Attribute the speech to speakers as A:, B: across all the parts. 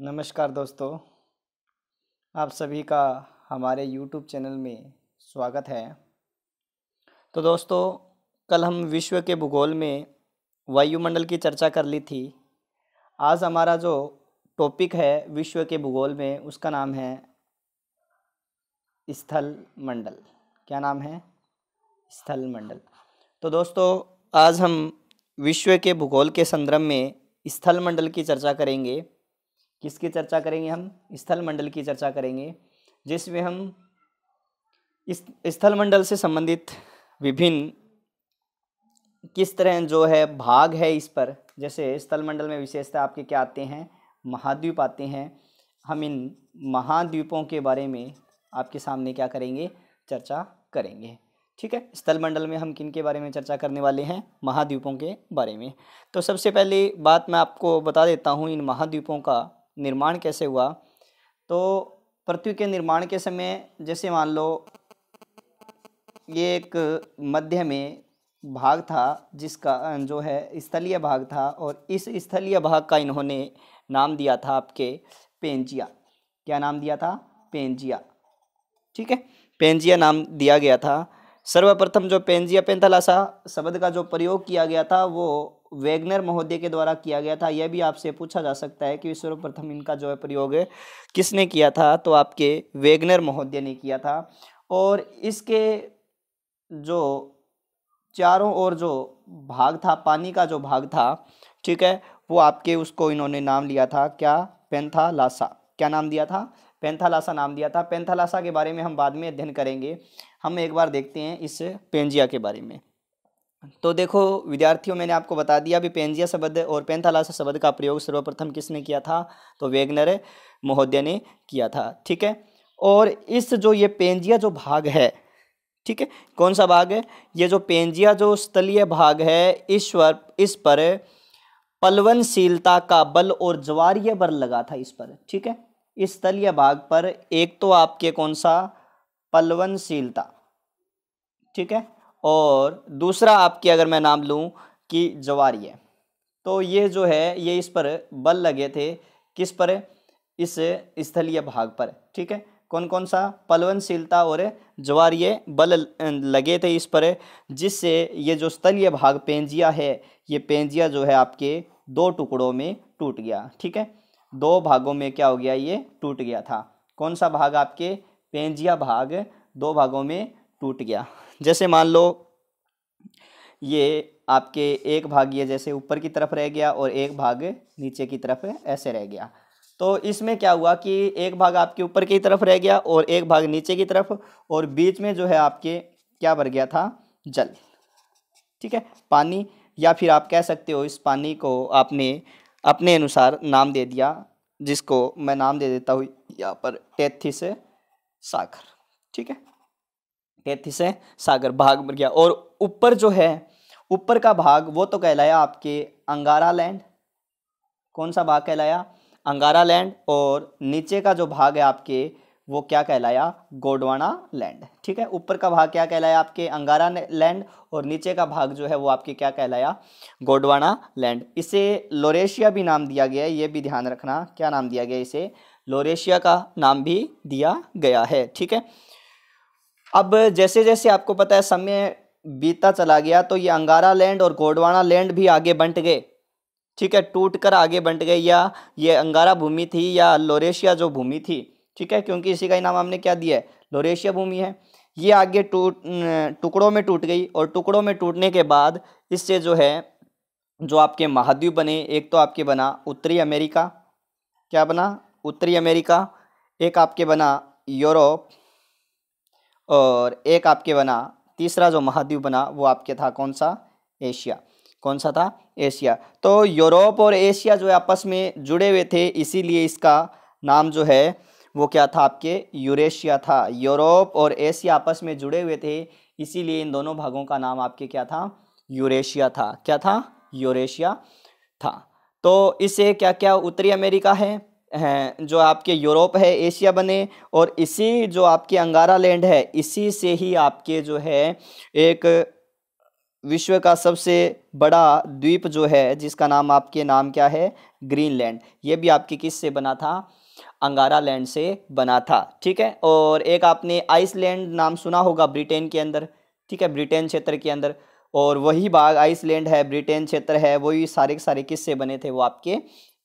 A: नमस्कार दोस्तों, आप सभी का हमारे YouTube चैनल में स्वागत है। तो दोस्तों, कल हम विश्व के भूगोल में वायुमंडल की चर्चा कर ली थी। आज हमारा जो टॉपिक है विश्व के भूगोल में, उसका नाम है स्थल मंडल। क्या नाम है? स्थल मंडल। तो दोस्तों, आज हम विश्व के भूगोल के संदर्भ में स्थल मंडल की चर्चा करेंगे। किसकी चर्चा करेंगे हम? स्थल मंडल की चर्चा करेंगे, जिसमें हम इस, स्थल मंडल से संबंधित विभिन्न किस तरह जो है भाग है इस पर। जैसे स्थल मंडल में विशेषता आपके क्या आते हैं? महाद्वीप आते हैं। हम इन महाद्वीपों के बारे में आपके सामने क्या करेंगे? चर्चा करेंगे। ठीक है? स्थल मंडल में हम किन के बारे में चर्चा करने वाले हैं? महाद्वीपों के बारे में। तो सबसे पहले बात मैं आपको बता देता हूँ इन महाद्वीपों का निर्माण कैसे हुआ? तो पृथ्वी के निर्माण के समय जैसे मान लो, ये एक मध्य में भाग था जिसका, जो है स्थलीय भाग था और इस स्थलीय भाग का इन्होंने नाम दिया था आपके पेंजिया। क्या नाम दिया था? पेंजिया। ठीक है? पेंजिया नाम दिया गया था। सर्वप्रथम जो पेंजिया पेंथलासा शब्द का जो प्रयोग किया गया था वो वेगनर महोदय के द्वारा किया गया था। यह भी आपसे पूछा जा सकता है कि सर्वप्रथम इनका जो है प्रयोग किसने किया था? तो आपके वेगनर महोदय ने किया था। और इसके जो चारों ओर जो भाग था, पानी का जो भाग था, ठीक है, वो आपके उसको इन्होंने नाम लिया था। क्या? पेंथालासा। क्या नाम दिया था? पेंथालासा नाम दिया था। पेंथालासा के बारे में हम बाद में अध्ययन करेंगे। हम एक बार देखते हैं इस पेंजिया के बारे में। तो देखो, विद्यार्थियों, मैंने आपको बता दिया, अभी पेंजिया शब्द और पेंथालासा शब्द का प्रयोग सर्वप्रथम किसने किया था? तो वेगनर महोदय ने किया था, ठीक है? और इस जो ये पेंजिया जो भाग है, ठीक है? कौन सा भाग है? ये जो पेंजिया जो स्थलीय भाग है ईश्वर इस पर पलवनशीलता का बल और ज्वारीय बल लगा था इस पर, ठीक है? इस स्थलीय भाग पर एक तो आपके कौन सा? पलवनशीलता, ठीक है? और दूसरा आपके अगर मैं नाम लूँ कि जवारीय तो ये जो है, ये इस पर बल लगे थे, किस पर? इस स्थलीय भाग पर, ठीक है? कौन कौन सा? पलवनशीलता और ज्वारीय बल लगे थे इस पर, जिससे ये जो स्थलीय भाग पेंजिया है, ये पेंजिया जो है आपके दो टुकड़ों में टूट गया, ठीक है? दो भागों में क्या हो गया? ये टूट गया था। कौन सा भाग आपके? पेंजिया भाग, दो भागों में टूट गया। जैसे मान लो, ये आपके एक भाग ये जैसे ऊपर की तरफ़ रह गया और एक भाग नीचे की तरफ़ ऐसे रह गया। तो इसमें क्या हुआ कि एक भाग आपके ऊपर की तरफ़ रह गया और एक भाग नीचे की तरफ़ और बीच में जो है आपके क्या भर गया था? जल। ठीक है? पानी या फिर आप कह सकते हो इस पानी को आपने अपने अनुसार नाम दे दिया, जिसको मैं नाम दे देता हूँ यहाँ पर टेथिस सागर। ठीक है? टेथिस सागर भाग भर गया। और ऊपर जो है, ऊपर का भाग, वो तो कहलाया आपके अंगारा लैंड कौन सा भाग कहलाया? अंगारा लैंड और नीचे का जो भाग है आपके, वो क्या कहलाया? गोडवाना लैंड ठीक है, ऊपर का भाग क्या कहलाया आपके? अंगारा लैंड और नीचे का भाग जो है, वो आपके क्या कहलाया? गोडवाना लैंड इसे लोरेशिया भी नाम दिया गया है, ये भी ध्यान रखना, क्या नाम दिया गया इसे? लोरेशिया का नाम भी दिया गया है, ठीक है? अब जैसे जैसे आपको पता है, समय बीता चला गया तो ये अंगारा लैंड और गोडवाना लैंड भी आगे बंट गए। ठीक है, टूट कर आगे बंट गए, या ये अंगारा भूमि थी, या लोरेशिया जो भूमि थी। ठीक है, क्योंकि इसी का नाम हमने क्या दिया है? लोरेशिया भूमि है। ये आगे टूट टुकड़ों में टूट गई, और टुकड़ों में टूटने के बाद इससे जो है, जो आपके महाद्वीप बने, एक तो आपके बना उत्तरी अमेरिका। क्या बना? उत्तरी अमेरिका, एक आपके बना यूरोप। और एक आपके बना, तीसरा जो महाद्वीप बना, वो आपके था कौन सा? एशिया। कौन सा था? एशिया। तो यूरोप और एशिया जो है आपस में जुड़े हुए थे, इसीलिए इसका नाम जो है, वो क्या था आपके? यूरेशिया था। यूरोप और एशिया आपस में जुड़े हुए थे, इसीलिए इन दोनों भागों का नाम आपके क्या था? यूरेशिया था। क्या था? यूरेशिया था। तो इसे क्या क्या उत्तरी अमेरिका है? हैं, जो आपके यूरोप है, एशिया बने और इसी जो आपके अंगारा लैंड है, इसी से ही आपके जो है, एक विश्व का सबसे बड़ा द्वीप जो है, जिसका नाम आपके नाम क्या है? ग्रीनलैंड। ये भी आपके किस से बना था? अंगारा लैंड से बना था, ठीक है? और एक आपने आइसलैंड नाम सुना होगा ब्रिटेन के अंदर, ठीक है? ब्रिटेन क्षेत्र के अंदर। और वही भाग आइसलैंड है, ब्रिटेन क्षेत्र है, वही सारे सारे किससे बने थे? वो आपके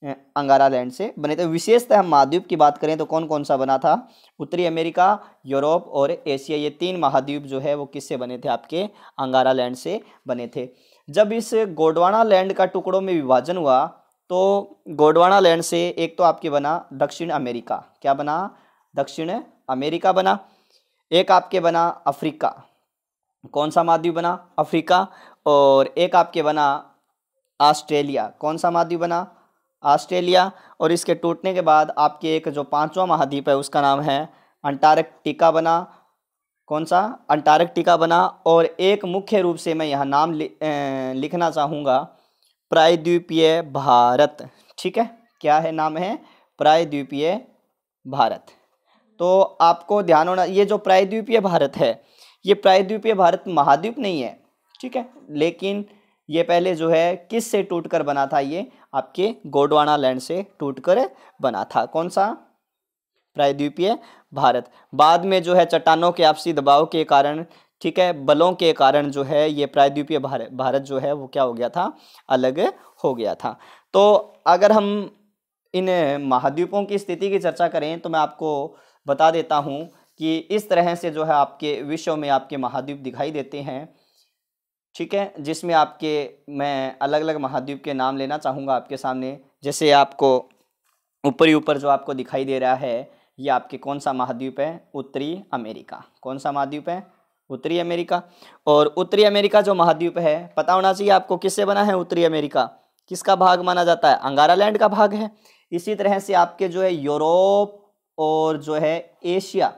A: अंगारा लैंड से बने। थे विशेषतः हम महाद्वीप की बात करें तो कौन कौन सा बना था? उत्तरी अमेरिका, यूरोप और एशिया, ये तीन महाद्वीप जो है वो किससे बने थे? आपके अंगारा लैंड से बने थे। जब इस गोडवाना लैंड का टुकड़ों में विभाजन हुआ तो गोडवाना लैंड से एक तो आपके बना दक्षिण अमेरिका। क्या बना? दक्षिण अमेरिका बना। एक आपके बना अफ्रीका। कौन सा महाद्वीप बना? अफ्रीका। और एक आपके बना ऑस्ट्रेलिया। कौन सा महाद्वीप बना? ऑस्ट्रेलिया और इसके टूटने के बाद आपके एक जो पांचवा महाद्वीप है उसका नाम है अंटार्कटिका बना। कौन सा? अंटार्कटिका बना। और एक मुख्य रूप से मैं यहाँ नाम लि, लिखना चाहूँगा प्रायद्वीपीय भारत। ठीक है? क्या है नाम है? प्रायद्वीपीय भारत। तो आपको ध्यान होना ये जो प्रायद्वीपीय भारत है ये प्रायद्वीपीय भारत महाद्वीप नहीं है। ठीक है? लेकिन ये पहले जो है किस से टूट कर बना था ये? आपके गोडवाना लैंड से टूटकर बना था। कौन सा? प्रायद्वीपीय भारत। बाद में जो है चट्टानों के आपसी दबाव के कारण, ठीक है, बलों के कारण जो है ये प्रायद्वीपीय भारत भारत जो है वो क्या हो गया था? अलग हो गया था। तो अगर हम इन महाद्वीपों की स्थिति की चर्चा करें तो मैं आपको बता देता हूँ कि इस तरह से जो है आपके विश्व में आपके महाद्वीप दिखाई देते हैं। ठीक है? जिसमें आपके, मैं अलग अलग महाद्वीप के नाम लेना चाहूँगा आपके सामने। जैसे आपको ऊपर ऊपर जो आपको दिखाई दे रहा है, ये आपके कौन सा महाद्वीप है? उत्तरी अमेरिका। कौन सा महाद्वीप है? उत्तरी अमेरिका। और उत्तरी अमेरिका जो महाद्वीप है, पता होना चाहिए आपको किससे बना है उत्तरी अमेरिका? किसका भाग माना जाता है? अंगारा लैंड का भाग है। इसी तरह से आपके जो है यूरोप और जो है एशिया,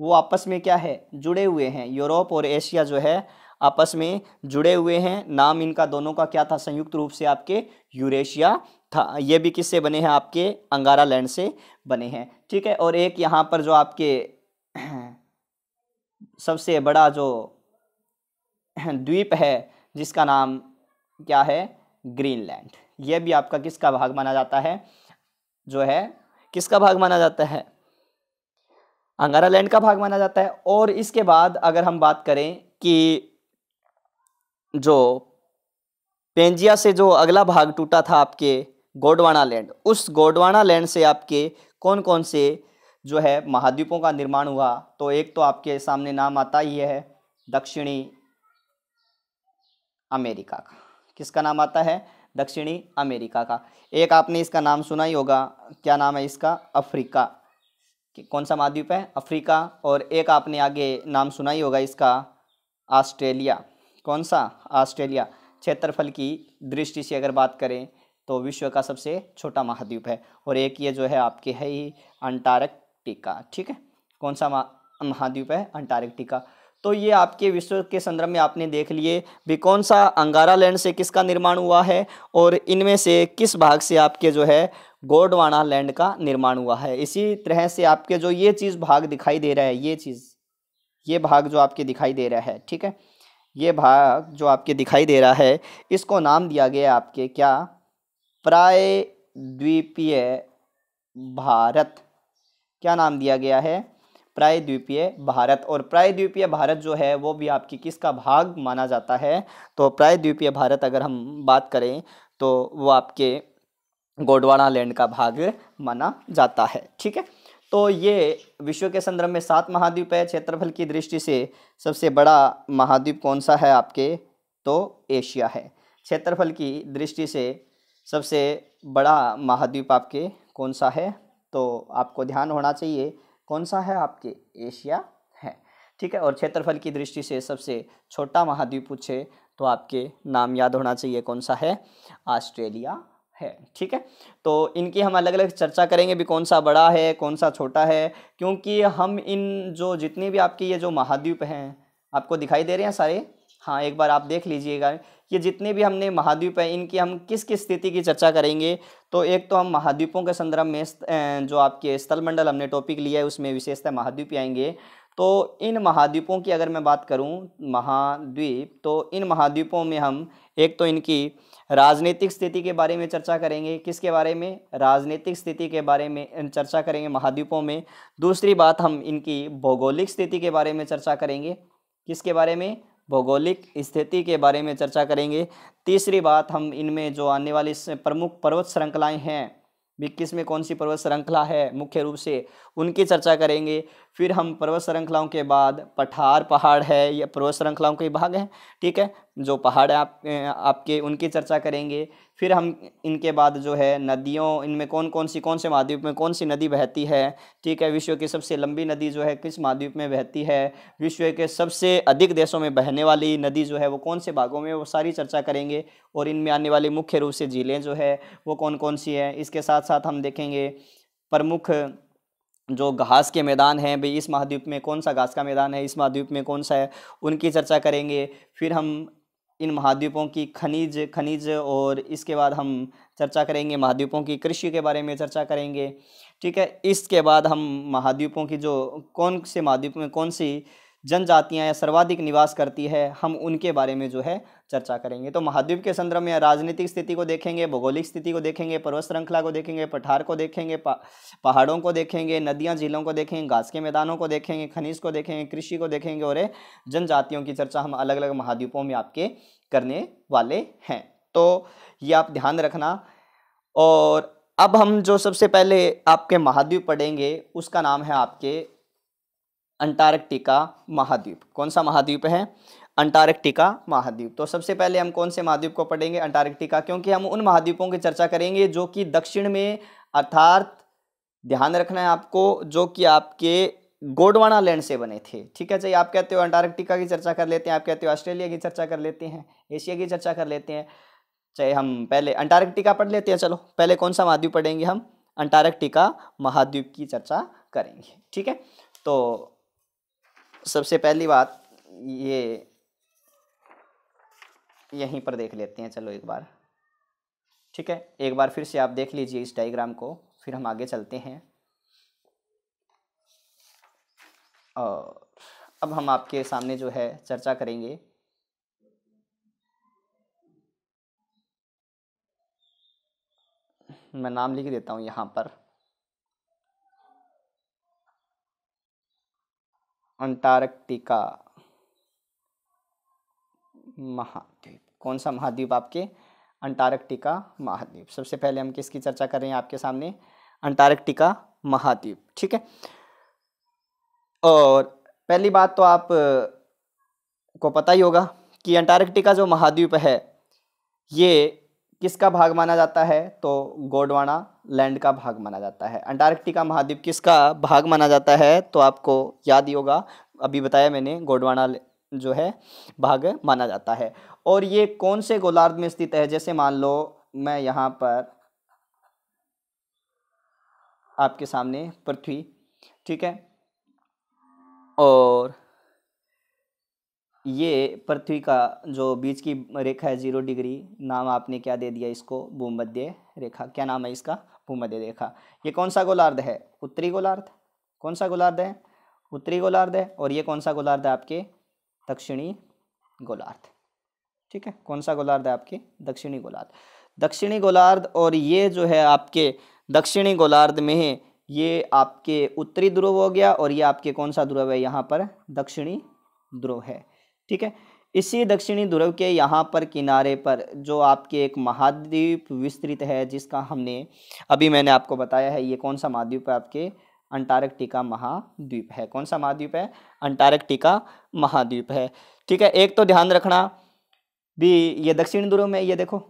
A: वो आपस में क्या है? जुड़े हुए हैं। यूरोप और एशिया जो है आपस में जुड़े हुए हैं। नाम इनका दोनों का क्या था? संयुक्त रूप से आपके यूरेशिया था। ये भी किससे बने हैं? आपके अंगारा लैंड से बने हैं। ठीक है, और एक यहाँ पर जो आपके सबसे बड़ा जो द्वीप है, जिसका नाम क्या है? ग्रीनलैंड। यह भी आपका किसका भाग माना जाता है? जो है, किसका भाग माना जाता है? अंगारा लैंड का भाग माना जाता है। और इसके बाद अगर हम बात करें कि जो पेंजिया से जो अगला भाग टूटा था आपके गोडवाना लैंड उस गोडवाना लैंड से आपके कौन कौन से जो है महाद्वीपों का निर्माण हुआ? तो एक तो आपके सामने नाम आता ही है दक्षिणी अमेरिका का। किसका नाम आता है? दक्षिणी अमेरिका का। एक आपने इसका नाम सुना ही होगा। क्या नाम है इसका? अफ्रीका। कौन सा महाद्वीप है? अफ्रीका। और एक आपने आगे नाम सुना ही होगा इसका, ऑस्ट्रेलिया। कौन सा ऑस्ट्रेलिया क्षेत्रफल की दृष्टि से अगर बात करें तो विश्व का सबसे छोटा महाद्वीप है और एक ये जो है आपके है ही अंटार्कटिका, ठीक है? कौन सा महाद्वीप है? अंटार्कटिका। तो ये आपके विश्व के संदर्भ में आपने देख लिए भी कौन सा अंगारा लैंड से किसका निर्माण हुआ है और इनमें से किस भाग से आपके जो है गोडवाना लैंड का निर्माण हुआ है। इसी तरह से आपके जो ये चीज़ भाग दिखाई दे रहा है, ये चीज़, ये भाग जो आपके दिखाई दे रहा है, ठीक है? ये भाग जो आपके दिखाई दे रहा है, इसको नाम दिया गया आपके क्या? प्राय द्वीपीय भारत। क्या नाम दिया गया है? प्रायद्वीपीय भारत। और प्रायद्वीपीय भारत जो है, वो भी आपकी किसका भाग माना जाता है? तो प्रायद्वीपीय भारत अगर हम बात करें तो वो आपके गोडवाना लैंड का भाग माना जाता है। ठीक है? तो ये विश्व के संदर्भ में सात महाद्वीप है क्षेत्रफल की दृष्टि से सबसे बड़ा महाद्वीप कौन सा है आपके? तो एशिया है। क्षेत्रफल की दृष्टि से सबसे बड़ा महाद्वीप आपके कौन सा है? तो आपको ध्यान होना चाहिए कौन सा है आपके? एशिया है। ठीक है, और क्षेत्रफल की दृष्टि से सबसे छोटा महाद्वीप पूछे तो आपके नाम याद होना चाहिए कौन सा है? ऑस्ट्रेलिया। है, ठीक है? तो इनकी हम अलग अलग चर्चा करेंगे भी कौन सा बड़ा है, कौन सा छोटा है, क्योंकि हम इन जो जितनी भी आपकी ये जो महाद्वीप हैं, आपको दिखाई दे रहे हैं सारे? हाँ एक बार आप देख लीजिएगा। ये जितने भी हमने महाद्वीप हैं, इनकी हम किस किस स्थिति की चर्चा करेंगे? तो एक तो हम महाद्वीपों के संदर्भ में जो आपके स्थल मंडल हमने टॉपिक लिया है, उसमें विशेषतः महाद्वीप आएँगे। तो इन महाद्वीपों की अगर मैं बात करूँ, महाद्वीप तो इन महाद्वीपों में हम, एक तो इनकी राजनीतिक स्थिति के बारे में चर्चा करेंगे। किसके बारे में? राजनीतिक स्थिति के बारे में चर्चा करेंगे महाद्वीपों में। दूसरी बात हम इनकी भौगोलिक स्थिति के बारे में चर्चा करेंगे। किसके बारे में? भौगोलिक स्थिति के बारे में चर्चा करेंगे। तीसरी बात हम इनमें जो आने वाली प्रमुख पर्वत श्रृंखलाएँ हैं विक्कीस में कौन सी पर्वत श्रृंखला है, मुख्य रूप से उनकी चर्चा करेंगे। फिर हम पर्वत श्रृंखलाओं के बाद पठार पहाड़ है, या पर्वत श्रृंखलाओं के भाग हैं, ठीक है? जो पहाड़ है आप आपके, उनकी चर्चा करेंगे। फिर हम इनके बाद जो है नदियों, इनमें कौन कौन सी, कौन से महाद्वीप में कौन सी नदी बहती है, ठीक है? विश्व की सबसे लंबी नदी जो है किस महाद्वीप में बहती है? विश्व के सबसे अधिक देशों में बहने वाली नदी जो है वो कौन से भागों में वो सारी चर्चा करेंगे। और इनमें आने वाली मुख्य रूप से झीलें जो है वो कौन कौन सी है, इसके साथ साथ हम देखेंगे प्रमुख जो घास के मैदान हैं, भाई इस महाद्वीप में कौन सा घास का मैदान है, इस महाद्वीप में कौन सा है, उनकी चर्चा करेंगे। फिर हम इन महाद्वीपों की खनिज खनिज और इसके बाद हम चर्चा करेंगे महाद्वीपों की कृषि के बारे में चर्चा करेंगे। ठीक है, इसके बाद हम महाद्वीपों की जो, कौन से महाद्वीप में कौन सी जनजातियाँ या सर्वाधिक निवास करती है, हम उनके बारे में जो है चर्चा करेंगे। तो महाद्वीप के संदर्भ में राजनीतिक स्थिति को देखेंगे, भौगोलिक स्थिति को देखेंगे, पर्वत श्रृंखला को देखेंगे, पठार को देखेंगे पहाड़ों को देखेंगे, नदियाँ, झीलों को देखेंगे, घास के मैदानों को देखेंगे, खनिज को देखेंगे, कृषि को देखेंगे और जनजातियों की चर्चा हम अलग अलग महाद्वीपों में आपके करने वाले हैं। तो ये आप ध्यान रखना और अब हम जो सबसे पहले आपके महाद्वीप पढ़ेंगे, उसका नाम है आपके अंटार्कटिका महाद्वीप। कौन सा महाद्वीप है? अंटार्कटिका महाद्वीप। तो सबसे पहले हम कौन से महाद्वीप को पढ़ेंगे? अंटार्कटिका, क्योंकि हम उन महाद्वीपों की चर्चा करेंगे जो कि दक्षिण में, अर्थात, ध्यान रखना है आपको, जो कि आपके गोडवाना लैंड से बने थे। ठीक है चाहिए आप कहते हो अंटार्कटिका की चर्चा कर लेते हैं, आप कहते हो ऑस्ट्रेलिया की चर्चा कर लेते हैं, एशिया की चर्चा कर लेते हैं। चाहे हम पहले अंटार्कटिका पढ़ लेते हैं, चलो, पहले कौन सा महाद्वीप पढ़ेंगे हम? अंटार्कटिका महाद्वीप की चर्चा करेंगे। ठीक है? तो सबसे पहली बात ये यहीं पर देख लेते हैं, चलो एक बार। ठीक है? एक बार फिर से आप देख लीजिए इस डायग्राम को, फिर हम आगे चलते हैं। और अब हम आपके सामने जो है चर्चा करेंगे। मैं नाम लिख देता हूँ यहाँ पर। अंटार्कटिका महाद्वीप। कौन सा महाद्वीप आपके? अंटार्कटिका महाद्वीप। सबसे पहले हम किसकी चर्चा कर रहे हैं आपके सामने? अंटार्कटिका महाद्वीप। ठीक है? और पहली बात तो आप, को पता ही होगा कि अंटार्कटिका जो महाद्वीप है, ये किसका भाग माना जाता है? तो गोडवाना लैंड का भाग माना जाता है। अंटार्कटिका महाद्वीप किसका भाग माना जाता है? तो आपको याद ही होगा, अभी बताया मैंने गोडवाना जो है, भाग माना जाता है। और ये कौन से गोलार्ध में स्थित है? जैसे मान लो, मैं यहाँ पर, आपके सामने पृथ्वी, ठीक है? और ये पृथ्वी का जो बीच की रेखा है ज़ीरो डिग्री नाम आपने क्या दे दिया इसको? भूमध्य रेखा। क्या नाम है इसका? भूमध्य रेखा ये कौन सा गोलार्ध है? उत्तरी गोलार्ध? कौन सा गोलार्ध है? उत्तरी गोलार्ध है और ये कौन सा गोलार्ध है आपके? दक्षिणी गोलार्ध। ठीक है? कौन सा गोलार्ध है आपके? दक्षिणी गोलार्ध। दक्षिणी गोलार्ध और ये जो है आपके दक्षिणी गोलार्ध में है, ये आपके उत्तरी ध्रुव हो गया और ये आपके कौन सा ध्रुव है? यहाँ पर दक्षिणी ध्रुव है। ठीक है? इसी दक्षिणी ध्रुव के यहाँ पर किनारे पर जो आपके एक महाद्वीप विस्तृत है, जिसका हमने, अभी मैंने आपको बताया है, ये कौन सा महाद्वीप है? आपके अंटार्कटिका महाद्वीप है। कौन सा महाद्वीप है? अंटार्कटिका महाद्वीप है। ठीक है, एक तो ध्यान रखना, भी ये दक्षिणी ध्रुव में, ये देखो,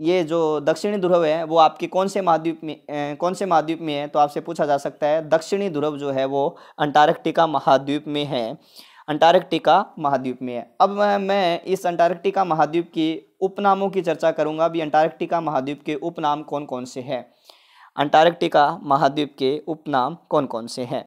A: ये जो दक्षिणी ध्रुव है, वो आपके कौन से महाद्वीप में कौन से महाद्वीप में है? तो आपसे पूछा जा सकता है, दक्षिणी ध्रुव जो है, वो अंटार्कटिका महाद्वीप में है। अंटार्कटिका महाद्वीप में है। अब मैं इस अंटार्कटिका महाद्वीप की उपनामों की चर्चा करूँगा। अभी अंटार्कटिका महाद्वीप के उपनाम कौन कौन से हैं? अंटार्कटिका महाद्वीप के उपनाम कौन कौन से हैं?